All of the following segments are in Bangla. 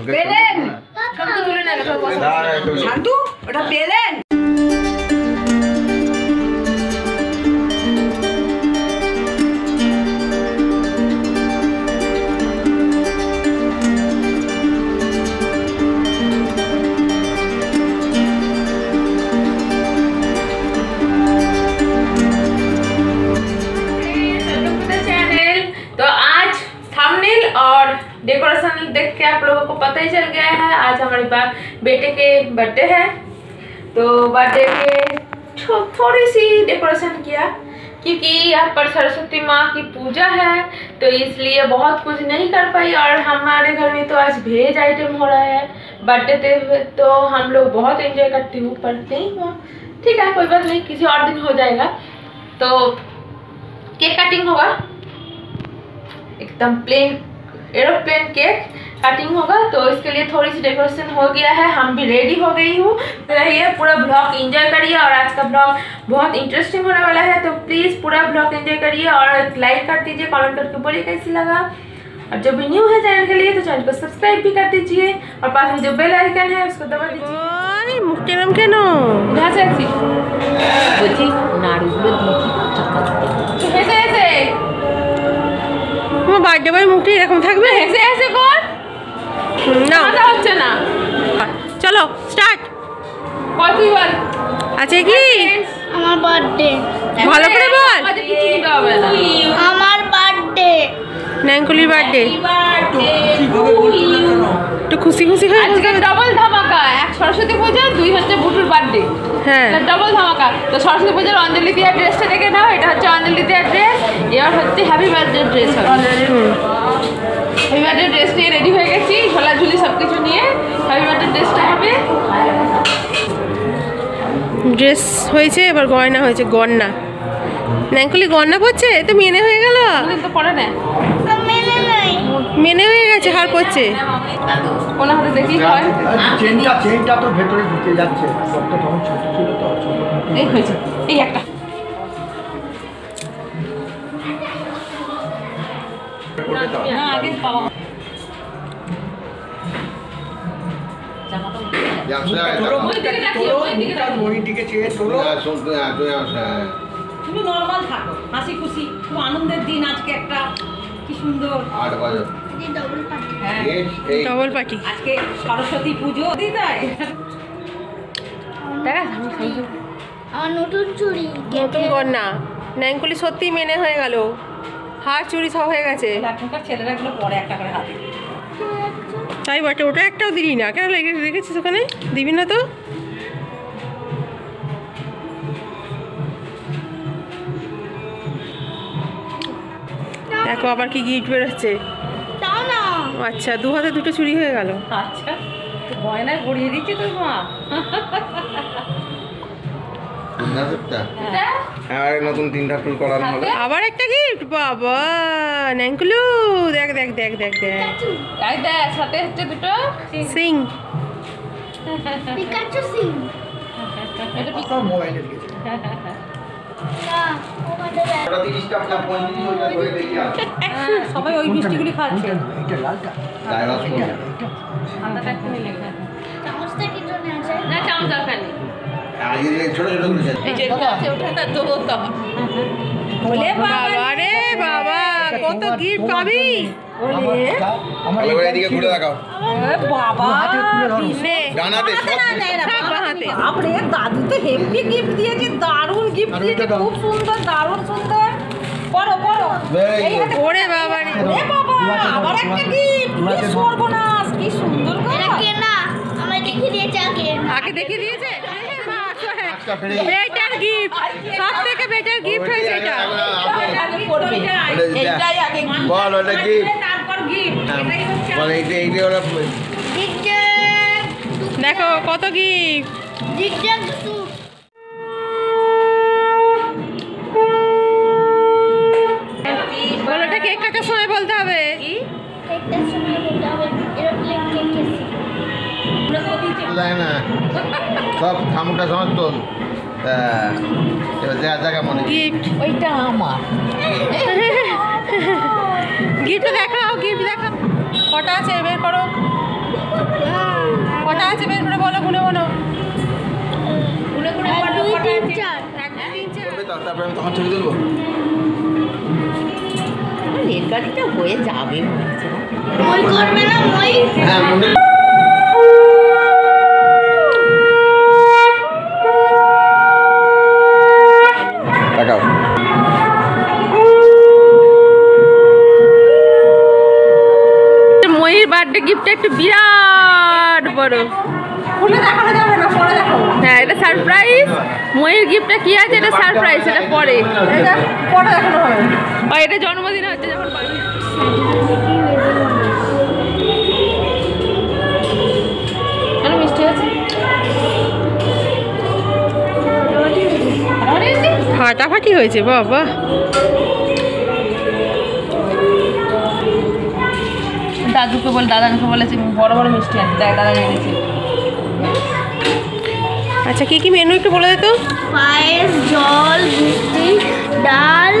ওকে পেলেন देख के आप लोगों को पता ही चल गया है आज हमारे पास बेटे के बर्थडे है। तो बर्थडे के थो, थोड़ी सी डेकोरेशन किया क्योंकि यहाँ पर सरस्वती माँ की पूजा है तो इसलिए बहुत कुछ नहीं कर पाई और हमारे घर में तो आज भेज आइटम हो रहा है। बर्थडे पे तो हम लोग बहुत एंजॉय करते हूँ पर नहीं हुआ। ठीक है कोई बात नहीं किसी और दिन हो जाएगा। तो केक कटिंग होगा। एकदम प्लेन एरोप्लेन केक कटिंग होगा तो इसके लिए थोड़ी सी डेकोरेशन हो गया है हम भी रेडी हो गई हूँ तो रहिए पूरा ब्लॉग एंजॉय करिए और आज का ब्लॉग बहुत इंटरेस्टिंग होने वाला है तो प्लीज़ पूरा ब्लॉग एंजॉय करिए और लाइक कर दीजिए कमेंट करके बोलिए कैसी लगा और जो भी न्यू है चैनल के लिए तो चैनल को सब्सक्राइब भी कर दीजिए और पास में जो बेल आइकन है उसको दबा दीजिए ওই মুখ টেরাম কেন कहाँ से ऐसी বলছি নাড়ুগুলো দিয়ে ऐसे ऐसे তোমার বার্থডে বয় মুখটা এরকম থাকবে ऐसे ऐसे कौन না কথা হচ্ছে না। চলো স্টার্ট বল আছে কি? আমার বার্থডে ভালো করে বল। আমাদের কিছু দিতে হবে না। আমার বার্থডে ন্যাঙ্কুলির বার্থডে. একটু খুশি খুশি হয়ে আজকে। ডবল ধামাকা। এক সরস্বতী পুজো দুই হচ্ছে ভুটুর বার্থডে হ্যাঁ। ডবল ধামাকা। তো সরস্বতী পুজোর অঞ্জলি দেওয়ার ড্রেসটা দেখে নাও। এটা হচ্ছে অঞ্জলি দেওয়ার ড্রেস এবার হচ্ছে হ্যাপি বার্থডে ড্রেস হবে। ড্রেস হয়েছে এবার গয়না হয়েছে গয়না। ন্যাঙ্কুলি গয়না পড়ছে এ তো মেনে হয়ে গেল। না। মেনে হয়ে গেছে হার পড়ছে কোনো হাতে দেখি হয়। চেনটা চেনটা তো ভেতরে ঢুকে যাচ্ছে। রক্ত তখন ছোট ছিল তো এই হয়েছে। এই একটা। না আগে পাওয়া। তুমি নর্মাল থাকো হাসি খুশি খুব আনন্দের দিন আজকে একটা কি সুন্দর। আট বাজে। ডবল পার্টি হ্যাঁ। আজকে সরস্বতী পুজো দিদাই আমার নতুন চুড়ি। নতুন গয়না ন্যাঙ্কুলি সত্যি মেনে হয়ে গেল। হার চুরি সব হয়ে গেছে। এখনকার ছেলেরা গুলো পরে একটা করে হাতে। তাই বটে ওটা একটাও দিলি না। কেন লেগে রেখেছিস ওখানে? দিবি না তো? দেখো আবার কি গিট বেরোচ্ছে। তাও না। আচ্ছা দু হাতে দুটো চুরি হয়ে গেল। আচ্ছা ভয় গয়নায় গড়িয়ে দিচ্ছে তোর মা। হ্যাঁ। নতুন তিনটা ফুল করানো আবার একটা গিফট বাবা ন্যাঙ্কুলু দেখ দেখ দেখ দেখ দেখ। এই দেখ সাথে হচ্ছে দুটো সিং। পিকাচু এটা পিক মোবাইলে দিয়েছে আর। হ্যাঁ, সবাই ওই মিষ্টিগুলি খাচ্ছে? লালটা। না চামচ বাবা। রে বাবা কত গিফট পাবি? আমার ভালো করে এদিকে ঘুরে দেখাও। বাবা হাতে তুলে ধরো। নে ডানাতে সব সব বাহাতে বাপরে দাদু তো হেভি গিফট দিয়েছে দারুণ গিফট দিয়েছে খুব সুন্দর দারুণ সুন্দর। পড়ো পড়ো। ওরে বাবা রে। এ বাবা আবার একটা গিফট কি সর্বনাশ কি সুন্দর আমায় দেখিয়ে দিয়েছে আগে। আগে দেখে দিয়েছে? ফ্রি বেটার গিফট সব থেকে বেটার গিফট হয়েছে এটা এটাই আগে বল ওটা গিফট তারপর গিফট বল এইটা এইটা ওরা দেখো কত গিফট জিগজ্যাগ সব খামটা সমস্ত যা জায়গা মনে গিফট ওইটা আমার। গিফট দেখাও গিফট দেখাও। কটা আছে? বের করো। কটা আছে? বের করে বলো গুনে বলো। গুনে তারপরে আমি গাড়িটা হয়ে যাবে মনে হচ্ছে না? গিফটটা একটু বিরাট বড়। হ্যাঁ এটা সারপ্রাইজ ময়ূর গিফটটা কি আছে? এটা সারপ্রাইজ এটা পরে। এটা জন্মদিন হচ্ছে যখন মিষ্টি আছে ফাটাফাটি হয়েছে বাবা। দাদুকে বল দাদাকে বলেছে বড় বড় মিষ্টি আনতে দেখ দাদা এনেছে। আচ্ছা কি কি মেনু একটু বলে দে তো পায়েস জল মিষ্টি ডাল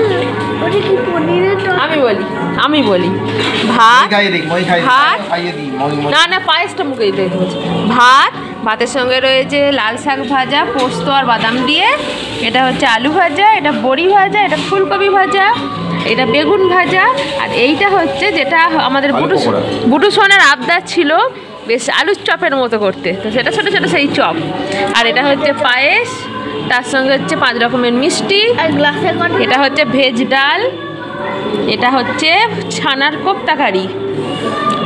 ওটা কি পনিরের আমি বলি আমি বলি। ভাত ভাত? খাইয়ে দিই মই মই। না না পায়েসটা মুখে দিতে হচ্ছে ভাত ভাতের সঙ্গে রয়েছে লাল শাক ভাজা পোস্ত আর বাদাম দিয়ে। এটা হচ্ছে আলু ভাজা এটা বড়ি ভাজা এটা ফুলকপি ভাজা। এটা বেগুন ভাজা আর এইটা হচ্ছে যেটা আমাদের বুটু বুটু সোনার আবদার ছিল বেশ আলুর চপের মতো করতে। তো সেটা ছোটো ছোটো সেই চপ। আর এটা হচ্ছে পায়েস তার সঙ্গে হচ্ছে পাঁচ রকমের মিষ্টি। এটা হচ্ছে ভেজ ডাল। এটা হচ্ছে ছানার কোপ্তা কারি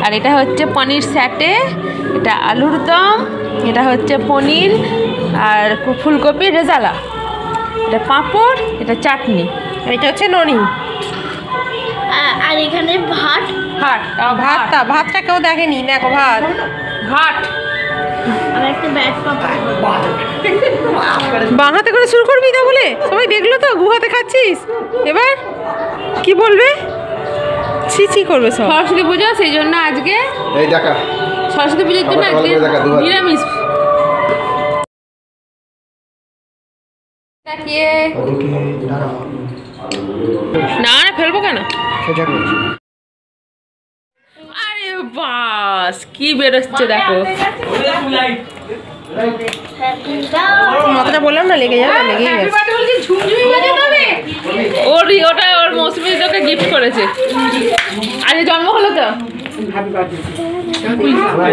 আর এটা হচ্ছে পনির স্যাটে। এটা আলুর দম। এটা হচ্ছে পনির আর ফুলকপি রেজালা। এটা পাঁপড় এটা চাটনি। আর এটা হচ্ছে ননি। আর এখানে ভাত? ভাত ভাতটা ভাতটা কেউ দেখেনি দেখো ভাত। ভাত। বাঁ হাতে করে শুরু করবি তা বলে সবাই দেখল তো গু হাতে খাচ্ছিস? এবার কি বলবে? ছি ছি করবে সব। সরস্বতী পুজো সেই জন্য আজকে এই দেখা। সরস্বতী পুজোর জন্য আজকে। নিরামিষ। দাঁড়াও। না না ফেলব কেন? সেটা আরে বাস কি বেরোচ্ছে দেখো। মাথাটা বললাম না লেগে যাবে লেগেই ওর ওটা ওর মৌসুমি তোকে গিফট করেছে। আজ জন্ম হলো তো? হয়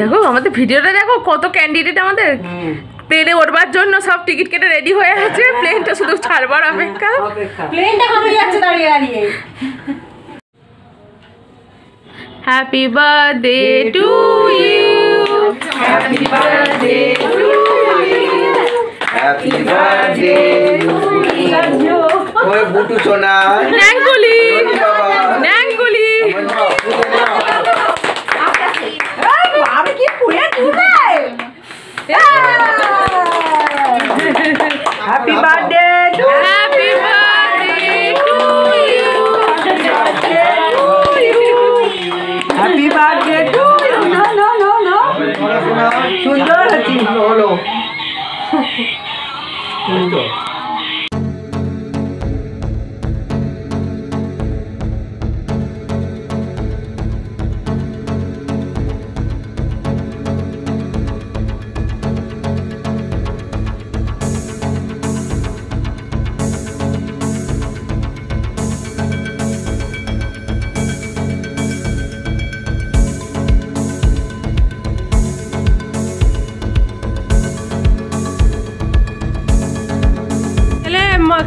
দেখো আমাদের ভিডিওটা দেখো কত ক্যান্ডিডেট আমাদের। প্লেনে ওঠবার জন্য সব টিকিট কেটে রেডি হয়ে আছে। প্লেনটা শুধু ছাড়বার অপেক্ষা। প্লেনটা হাঁপিয়ে যাচ্ছে দাঁড়িয়ে দাঁড়িয়ে। Happy birthday to you happy birthday to happy birthday ওই বুটু সোনা। ন্যাংকুলি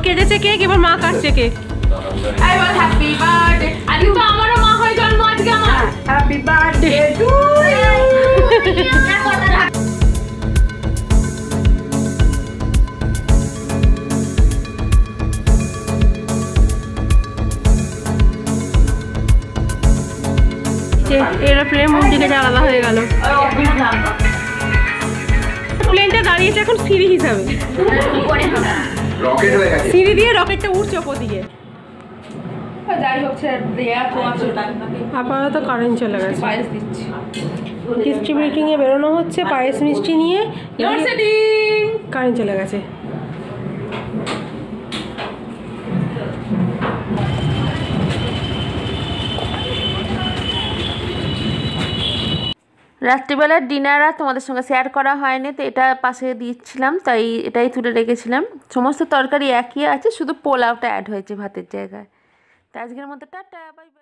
কেটেছে কেক এবার মা কাটছে কেক বল হ্যাপি বার্থডে আজকে তো আমারও মা হয় জন্ম আজকে আমার। হ্যাপি বার্থডে টু এরোপ্লেন মুখ দিকে আলাদা হয়ে গেল। প্লেনটা দাঁড়িয়েছে এখন সিঁড়ি হিসাবে। রকেট হয়ে গেছে। সিঁড়ি দিয়ে রকেটটা উঠছে ওপর দিকে। আপাতত কারেন্ট চলে গেছে। পায়েস দিচ্ছি। ডিস্ট্রিবিউটিংয়ে বেরোনো হচ্ছে পায়েস মিষ্টি নিয়ে। কারেন্ট চলে গেছে। রাত্রিবেলার ডিনার আর তোমাদের সঙ্গে শেয়ার করা হয়নি, তো এটা পাশে দিচ্ছিলাম তাই এটাই তুলে রেখেছিলাম। সমস্ত তরকারি একই আছে, শুধু পোলাওটা অ্যাড হয়েছে ভাতের জায়গায়। তো আজকের মতো টাটা বাই বাই